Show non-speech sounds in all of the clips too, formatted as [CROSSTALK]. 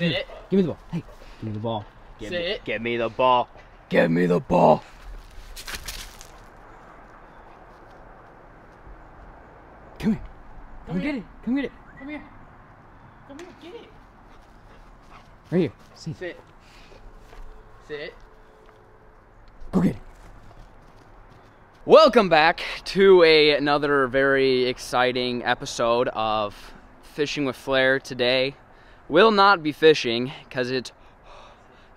Sit. Give me the ball. Hey, give me the ball. Give Sit. me, give me the ball. Give me the ball. Come here. Come, Come get it. Come get it. Come here. Come here. Get it. Right here. See. Sit. Sit. Go get it. Welcome back to a, another very exciting episode of Fishing with Flair. Today, will not be fishing because it's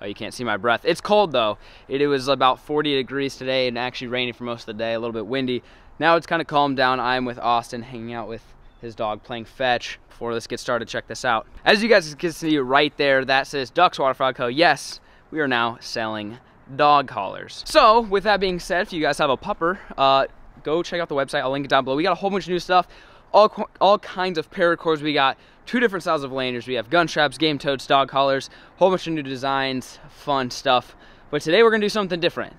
oh you can't see my breath. It's cold though. It, it was about 40 degrees today and actually raining for most of the day. A little bit windy. Now it's kind of calmed down. I'm with Austin, hanging out with his dog, playing fetch. Before this gets started, check this out. As you guys can see right there, that says Ducks Waterfowl Co. Yes, we are now selling dog collars. So with that being said, if you guys have a pupper, uh, go check out the website. I'll link it down below. We got a whole bunch of new stuff, all all kinds of paracords. We got two different styles of lanyards. We have gun straps, game totes, dog collars, whole bunch of new designs, fun stuff. But today we're gonna do something different.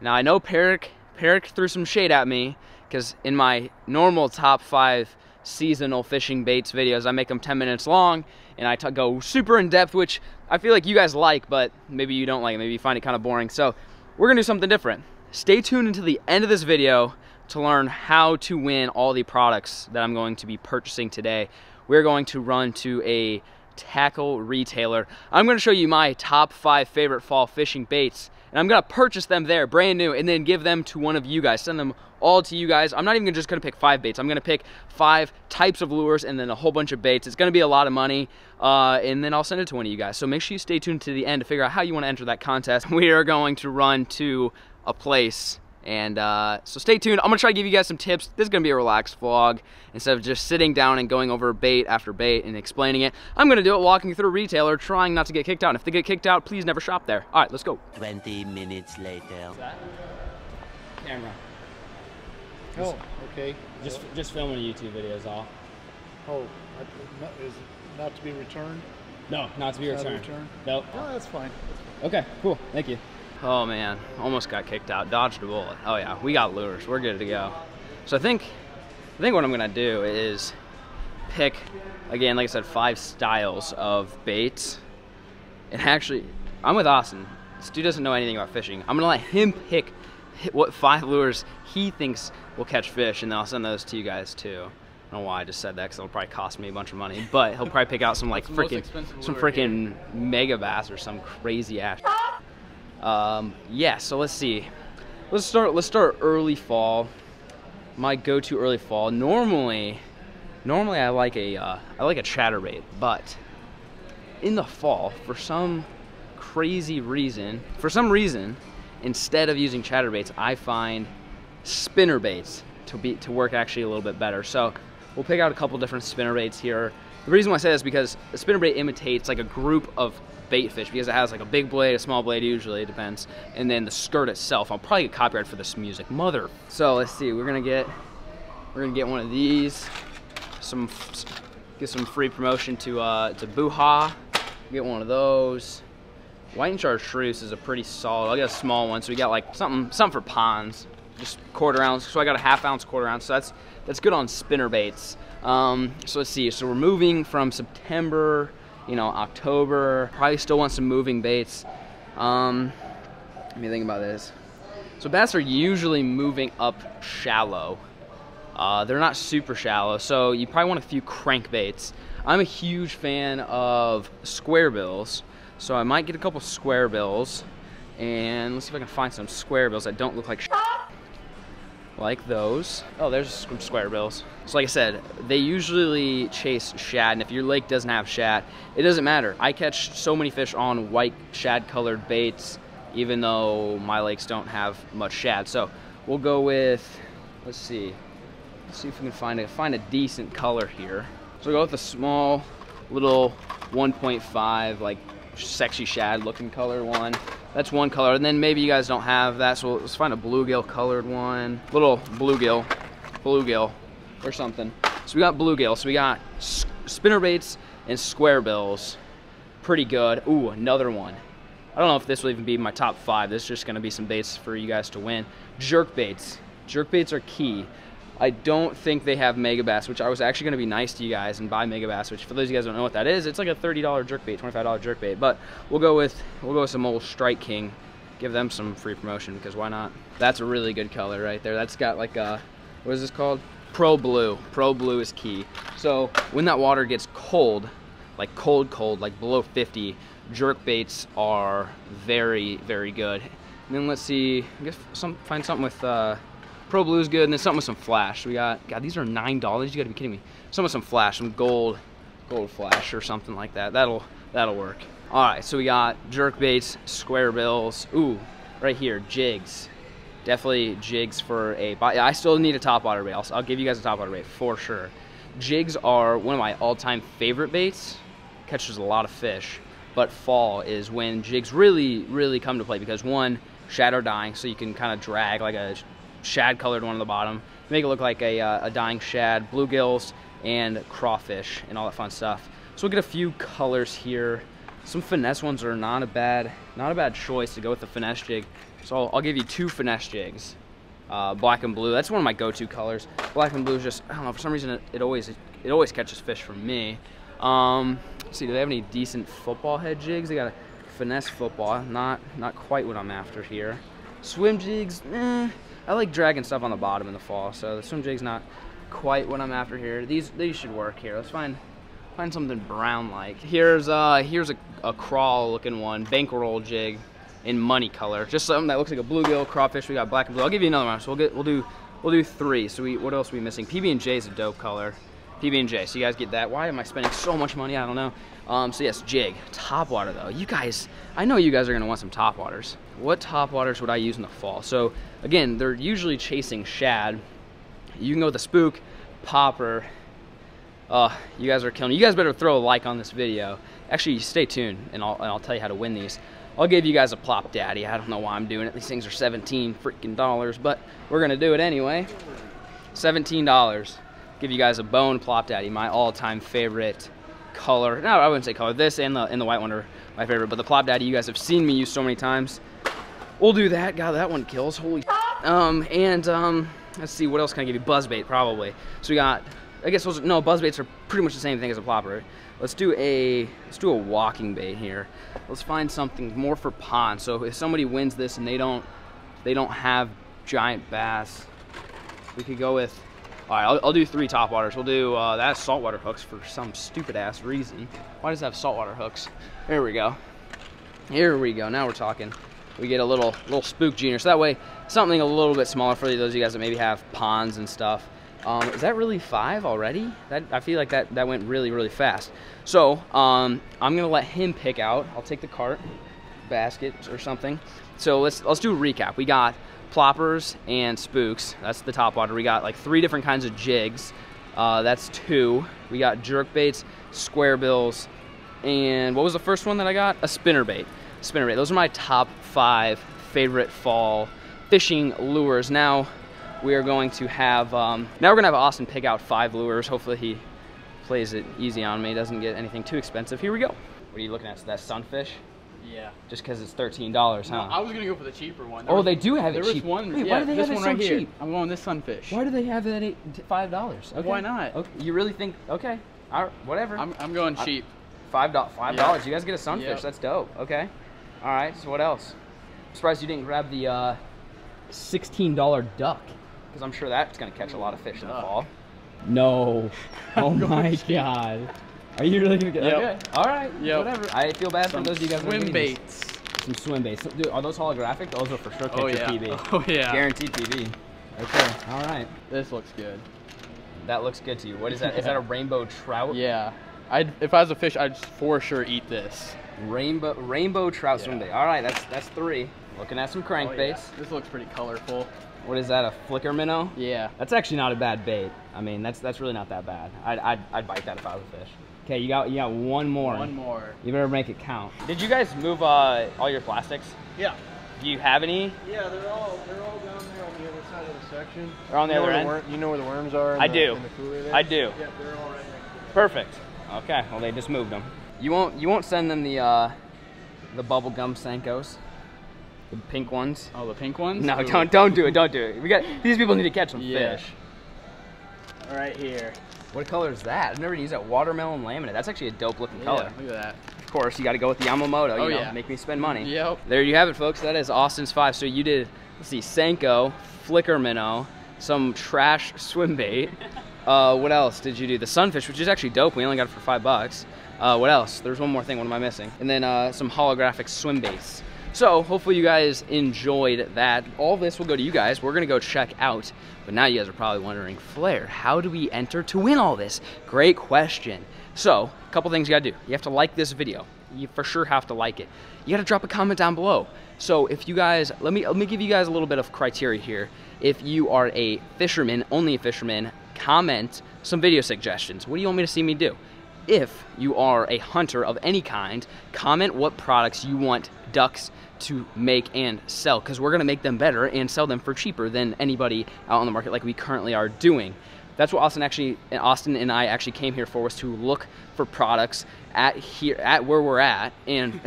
Now I know Peric Peric threw some shade at me because in my normal top five seasonal fishing baits videos, I make them 10 minutes long and I go super in depth, which I feel like you guys like, but maybe you don't like it. Maybe you find it kind of boring. So we're gonna do something different. Stay tuned until the end of this video to learn how to win all the products that I'm going to be purchasing today. We're going to run to a tackle retailer. I'm gonna show you my top five favorite fall fishing baits and I'm gonna purchase them there brand new and then give them to one of you guys. Send them all to you guys. I'm not even just gonna pick five baits. I'm gonna pick five types of lures and then a whole bunch of baits. It's gonna be a lot of money uh, and then I'll send it to one of you guys. So make sure you stay tuned to the end to figure out how you want to enter that contest. [LAUGHS] We are going to run to a place and uh, so stay tuned. I'm gonna try to give you guys some tips. This is gonna be a relaxed vlog. Instead of just sitting down and going over bait after bait and explaining it, I'm gonna do it walking through a retailer, trying not to get kicked out. And if they get kicked out, please never shop there. All right, let's go. 20 minutes later. Camera. Oh, okay. Just just filming YouTube videos all. Oh, I- not- is it not to be returned? No, not to be Not returned. returned? Nope. No, that's fine. Okay, cool. Thank you. Oh man, almost got kicked out. Dodged a bullet. Oh yeah, we got lures. We're good to go. So I think, I think what I'm gonna do is pick, again, like I said, five styles of baits. And actually, I'm with Austin. This dude doesn't know anything about fishing. I'm gonna let him pick what five lures he thinks will catch fish, and then I'll send those to you guys too. I don't know why I just said that because it'll probably cost me a bunch of money, but he'll probably pick out some like What's the most freaking, some freaking Megabass or some crazy ass. Um, yeah, so let's see. Let's start. Let's start early fall. My go-to early fall. Normally, normally I like a uh, I like a chatterbait, but in the fall, for some crazy reason, for some reason, instead of using chatterbaits, I find spinner baits to be to work actually a little bit better. So we'll pick out a couple different spinner baits here. The reason why I say this is because a spinner bait imitates like a group of bait fish because it has like a big blade, a small blade usually, it depends, and then the skirt itself. I'll probably get copyright for this music. Mother. So let's see, we're gonna get we're gonna get one of these, some get some free promotion to uh to Booyah. Get one of those. White and chartreuse is a pretty solid. I'll get a small one, so we got like something something for ponds, just quarter ounce. So I got a half ounce, quarter ounce. So that's that's good on spinner baits. Um, so let's see. So we're moving from September, you know, October. Probably still want some moving baits. Um, let me think about this. So bass are usually moving up shallow. Uh, they're not super shallow, so you probably want a few crankbaits. I'm a huge fan of square bills, so I might get a couple square bills. And let's see if I can find some square bills that don't look like like those. Oh, there's some square bills. So like I said, they usually chase shad, and if your lake doesn't have shad, it doesn't matter. I catch so many fish on white shad colored baits, even though my lakes don't have much shad. So we'll go with, let's see, let's see if we can find a, find a decent color here. So we'll go with a small little 1.5 like sexy shad looking color one. That's one color, and then maybe you guys don't have that, so let's find a bluegill colored one. Little bluegill, bluegill, or something. So we got bluegill, so we got s- spinner baits and square bills. Pretty good. Ooh, another one. I don't know if this will even be my top five. This is just gonna be some baits for you guys to win. Jerk baits. Jerk baits are key. I don't think they have Megabass, which I was actually going to be nice to you guys and buy Megabass, which for those of you guys don't know what that is, it's like a $30 jerkbait, $25 jerkbait. But we'll go with we'll go with some old Strike King. Give them some free promotion because why not? That's a really good color right there. That's got like a what is this called? Pro Blue. Pro Blue is key. So when that water gets cold, like cold, cold, like below 50, jerk baits are very, very good. And then let's see, I guess some find something with uh, Pro Blue is good, and then something with some flash. We got, God, these are nine dollars. You got to be kidding me. Something with some flash, some gold, gold flash or something like that. That'll that'll work. All right, so we got jerk baits, square bills. Ooh, right here, jigs. Definitely jigs for a. I still need a top water bait. I'll, I'll give you guys a top water bait for sure. Jigs are one of my all-time favorite baits. Catches a lot of fish, but fall is when jigs really, really come to play because one, shad are dying, so you can kind of drag like a shad colored one on the bottom, make it look like a, uh, a dying shad, bluegills, and crawfish, and all that fun stuff. So we'll get a few colors here. Some finesse ones are not a bad, not a bad choice to go with the finesse jig. So I'll, I'll give you two finesse jigs, uh, black and blue. That's one of my go-to colors. Black and blue is just, I don't know, for some reason it, it always, it always catches fish for me. Um, see, do they have any decent football head jigs? They got a finesse football, not, not quite what I'm after here. Swim jigs, eh, I like dragging stuff on the bottom in the fall, so the swim jig's not quite what I'm after here. These these should work here. Let's find find something brown like. Here's uh here's a, a crawl looking one, bankroll jig in money color. Just something that looks like a bluegill, crawfish. We got black and blue. I'll give you another one. So we'll get we'll do we'll do three. So we what else are we missing? PB and J is a dope color. PB and J. So you guys get that. Why am I spending so much money? I don't know. Um, so yes, jig. Top water though. You guys, I know you guys are gonna want some top waters. What top waters would I use in the fall? So again, they're usually chasing shad. You can go with a spook, popper. Uh, you guys are killing. Me. You guys better throw a like on this video. Actually, stay tuned, and I'll, and I'll tell you how to win these. I'll give you guys a plop daddy. I don't know why I'm doing it. These things are 17 freaking dollars, but we're gonna do it anyway. $17. Give you guys a bone plop daddy, my all-time favorite color. No, I wouldn't say color. This and the and the white one are my favorite, but the plop daddy you guys have seen me use so many times. We'll do that. God, that one kills. Holy. Um, and um, let's see, what else can I give you? Buzzbait, probably. So we got, I guess those, no, buzzbaits are pretty much the same thing as a plopper. Let's do a, let's do a walking bait here. Let's find something more for pond. So if somebody wins this and they don't, they don't have giant bass, we could go with, all right, I'll, I'll do three top waters. We'll do, uh, that saltwater hooks for some stupid ass reason. Why does it have saltwater hooks? There we go. Here we go, now we're talking we get a little little spook junior so that way something a little bit smaller for those of you guys that maybe have ponds and stuff. Um, is that really five already? That i feel like that that went really really fast. So um, i'm gonna let him pick out. I'll take the cart basket or something. So let's let's do a recap. We got ploppers and spooks. That's the top water. We got like three different kinds of jigs. Uh, that's two. We got jerk baits square bills and what was the first one that i got a spinner bait spinnerbait. Those are my top five favorite fall fishing lures. Now we are going to have, um, now we're gonna have Austin pick out five lures. Hopefully he plays it easy on me, doesn't get anything too expensive. Here we go. What are you looking at? So that sunfish? Yeah. Just because it's $13, huh? No, I was gonna go for the cheaper one. There oh, was, they do have there it was cheap. one. Wait, yeah, why do they this have it one so right here. cheap? I'm going this sunfish. Why do they have it at five dollars? Okay. Why not? Okay. You really think? Okay. Right. Whatever. I'm, I'm going I- cheap. Five dollars. Five Yeah. dollars. You guys get a sunfish. Yep. That's dope. Okay. All right. So what else? I'm surprised you didn't grab the uh, sixteen dollar duck because I'm sure that's gonna catch a lot of fish in the fall. No. [LAUGHS] Oh my god. Are you really gonna get? Yep. Okay. All right. Yep. Whatever. I feel bad Some for those of you guys. that swim baits. Some swim baits. Dude, are those holographic? Those are for sure catch Oh yeah. PB. [LAUGHS] Oh yeah. Guaranteed PB. Okay. All right. This looks good. That looks good to you. What is that? Is that a [LAUGHS] rainbow trout? Yeah. I'd if I was a fish, I'd for sure eat this. Rainbow rainbow trout swim Yeah. bait. All right, that's that's three. Looking at some Oh, yeah. crankbaits. This looks pretty colorful. What is that? A flicker minnow? Yeah. That's actually not a bad bait. I mean, that's that's really not that bad. I'd I'd, I'd bite that if I was a fish. Okay, you got you got one more. One more. You better make it count. Did you guys move uh, all your plastics? Yeah. Do you have any? Yeah, they're all they're all down there on the other side of the section. They're on the you other where end? wor- you know where the worms are? In I the, do. In the cooler there? I do. Yeah, they're all right next to Perfect. Okay, well they just moved them. You won't you won't send them the uh, the bubble gum Senkos, the pink ones. Oh, the pink ones? No, Ooh. don't don't do it. Don't do it. We got these people need to catch some Yeah. fish. right here. What color is that? I've never used that watermelon laminate. That's actually a dope looking color. Look at that. Of course, you got to go with the Yamamoto. Oh, know, yeah. make me spend money. Yep. There you have it, folks. That is Austin's five. So you did, let's see, Senko, Flicker Minnow, some trash swim bait. [LAUGHS] Uh, what else did you do? The sunfish, which is actually dope. We only got it for five bucks. Uh, what else? There's one more thing. What am I missing? And then uh, some holographic swim baits. So hopefully you guys enjoyed that. All this will go to you guys. We're gonna go check out. But now you guys are probably wondering, Flair, how do we enter to win all this? Great question. So, a couple things you gotta do. You have to like this video. You for sure have to like it. You gotta drop a comment down below. So if you guys, let me let me give you guys a little bit of criteria here. If you are a fisherman, only a fisherman, comment some video suggestions. What do you want me to see me do? If you are a hunter of any kind, comment what products you want ducks to make and sell because we're going to make them better and sell them for cheaper than anybody out on the market like we currently are doing. That's what Austin actually Austin and I actually came here for was to look for products at here at where we're at and [LAUGHS]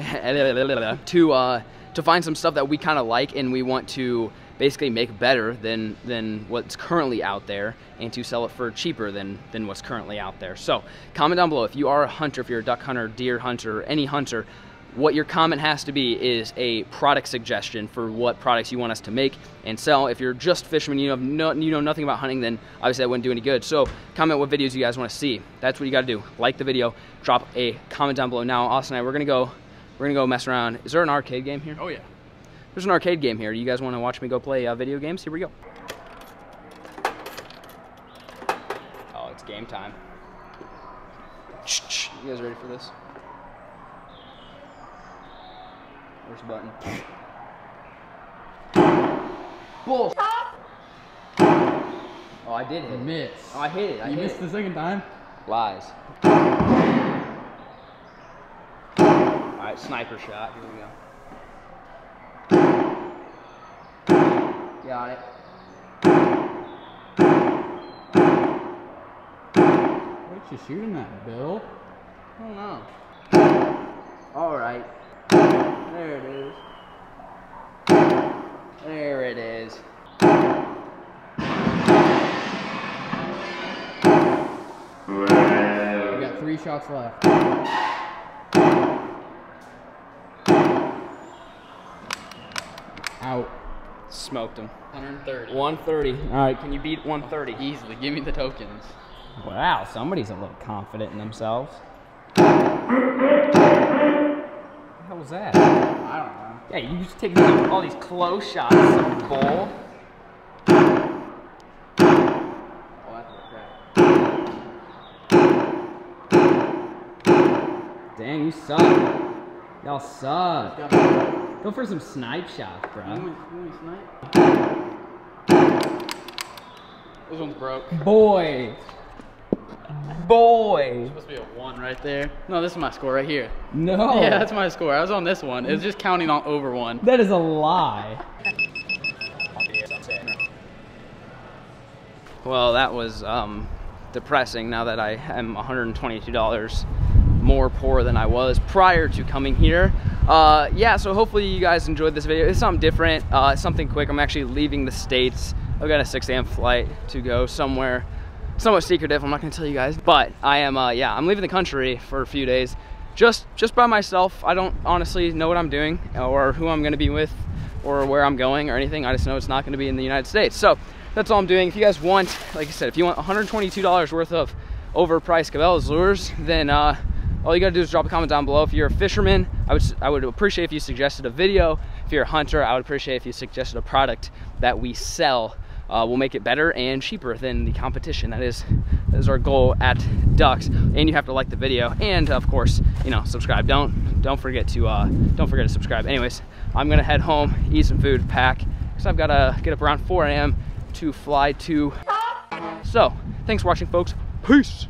to uh, to find some stuff that we kind of like and we want to basically make better than than what's currently out there and to sell it for cheaper than than what's currently out there. So comment down below if you are a hunter, if you're a duck hunter, deer hunter, any hunter, what your comment has to be is a product suggestion for what products you want us to make and sell. If you're just fishermen, you no, you know nothing about hunting, then obviously that wouldn't do any good. So comment what videos you guys want to see. That's what you got to do. Like the video, drop a comment down below. Now, Austin and I, we're gonna go, we're gonna go mess around. Is there an arcade game here? Oh yeah. There's an arcade game here. You guys want to watch me go play uh, video games? Here we go. Oh, it's game time. You guys ready for this? Where's the button? Bull. Oh, I did hit it. Miss. Oh, I hit it. I you hit missed it. the second time. Lies. Alright, sniper shot. Here we go. Got it. What you shooting at, Bill? I don't know. Alright. There it is. There it is. We got three shots left. Out. Smoked him. 130. 130. Alright, can you beat 130? Easily. Give me the tokens. Wow, somebody's a little confident in themselves. What the hell was that? I don't know. Yeah, you just take all these close shots, some bull. Oh, that's crap. Dang, you suck. Y'all suck. Go for some snipe shots, bro. This one's broke. Boy. Boy. Supposed to be a one right there. No, this is my score right here. No. Yeah, that's my score. I was on this one. It was just counting on over one. That is a lie. Well, that was um, depressing now that I am $122 more poor than I was prior to coming here. Uh, yeah, so hopefully you guys enjoyed this video. It's something different, uh, something quick. I'm actually leaving the States. I've got a 6 a.m. flight to go somewhere somewhat secretive. I'm not gonna tell you guys, but I am, uh, yeah, I'm leaving the country for a few days just just by myself. I don't honestly know what I'm doing or who I'm gonna be with or where I'm going or anything. I just know it's not gonna be in the United States. So that's all I'm doing. If you guys want, like I said, if you want $122 worth of overpriced Cabela's lures, then uh, all you gotta do is drop a comment down below. If you're a fisherman, I would I would appreciate if you suggested a video. If you're a hunter, I would appreciate if you suggested a product that we sell. Uh, we'll make it better and cheaper than the competition. That is that is our goal at Ducks. And you have to like the video and of course, you know, subscribe. Don't don't forget to uh, don't forget to subscribe. Anyways, I'm gonna head home, eat some food, pack, because I've gotta get up around 4 a.m. to fly to. So, thanks for watching, folks. Peace.